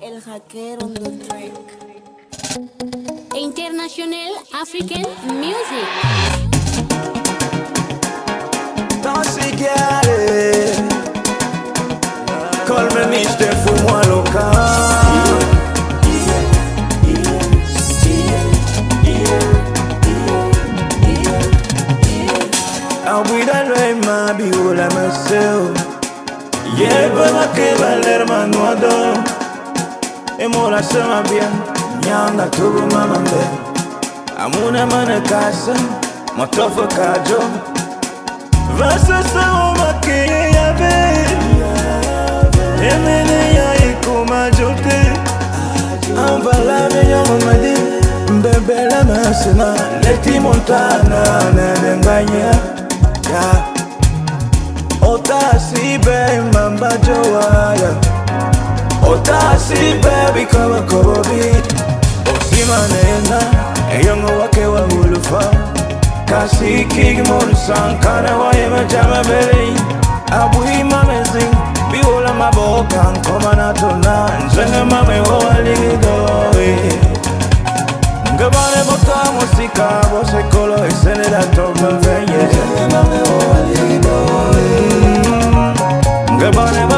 El hacker on the track. International African Music. Colme mister fumo a local. I will not my behold, I myself. Yeah, but I can't valer manuado. E mola sama bien, nyanga tubu mamambe. Amuna mana casa, motofa kajo. Vasa sa uma que ya ve. Emene ya ikuma jote. Ambala me ya mamadi. Mbebela masina, leti montana na denganya. Yeah. bàjọ́ wáyà ọ̀tá síbẹ̀ bí kọ́bọ̀kọ́bọ̀ bí osimana yena eyongo wake wa ulufa. Kasikigi molusankana wayemejamabelei abuhimamezi biwola maboka nkoma natona nzenge mame wowaligidoe ngebale botamusika bosekolo wa tobevenye forever, ever.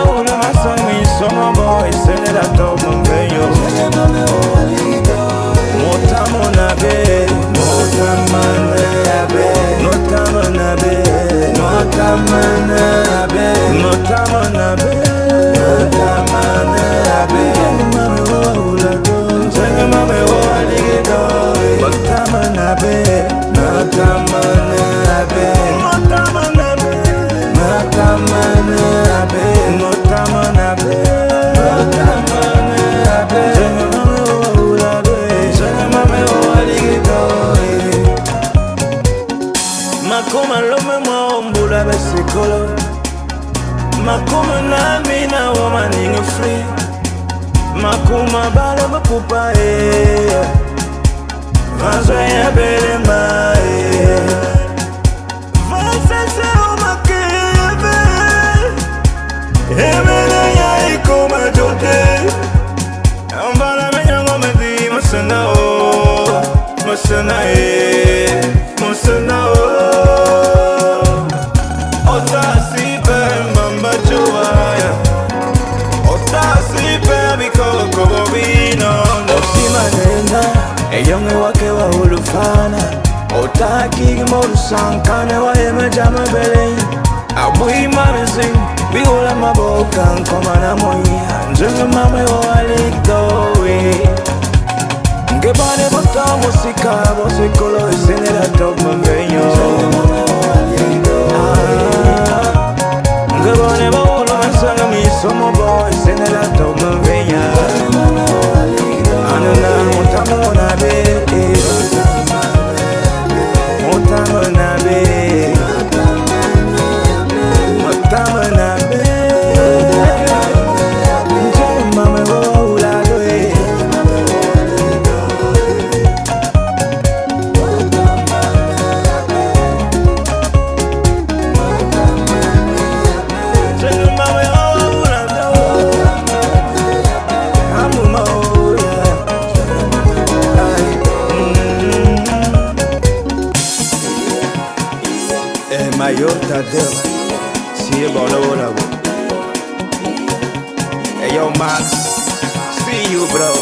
makoma lome mwa ombula besekolo makoma nami na womaninge fri. Makoma bale bapupa e. Vanzwe ya belema e. Vasese omakebe ebele ya ikoma jote. Ambala menyango medhi mosana o. Mosana e. Mosana eyonge wake wahulufana otakigimorusankane wayemejamebelei abwimabezin biula maboka nkomanamoyi njenge mame wowaligdowe ngebane botomusika bosikolo isinera tomangenyo ah, ngebone bawa Mayota Dela, Silva Lola. Hey, yo, Max, see you, bro.